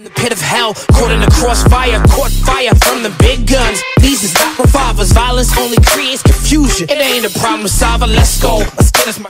In the pit of hell, caught in the crossfire, caught fire from the big guns. These is not revolvers, violence only creates confusion. It ain't a problem solver, let's go. Let's get us my.